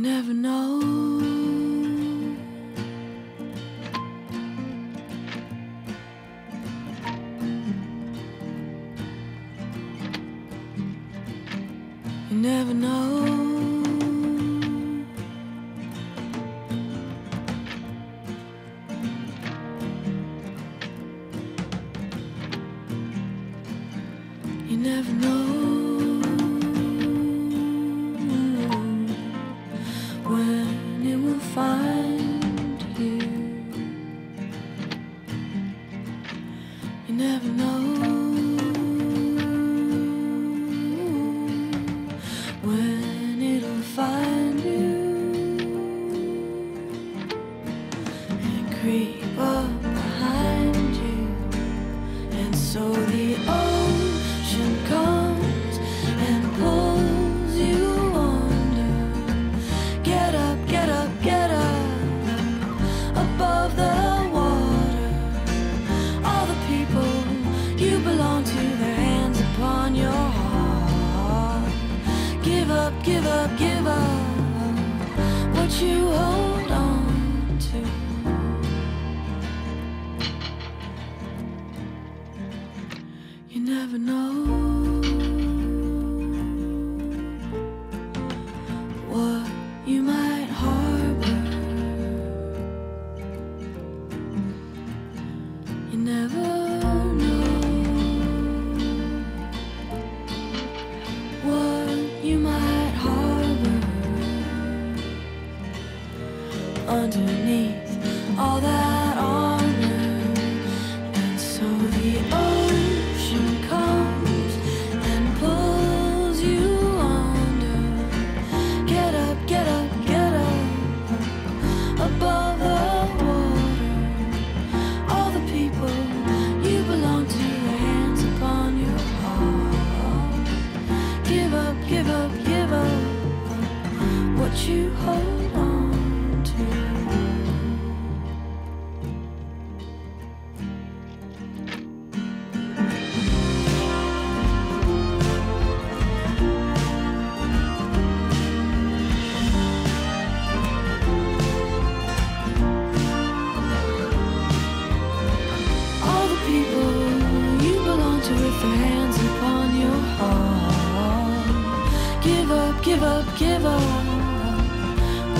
never know. You never know. You never know creep up behind you. And so the ocean comes and pulls you under. Get up, get up, get up above the water. All the people you belong to, their hands upon your heart. Give up, give up, give up what you hold never know what you might harbor. You never know what you might harbor underneath all that you hold on to. All the people you belong to with their hands upon your heart. Give up, give up, give up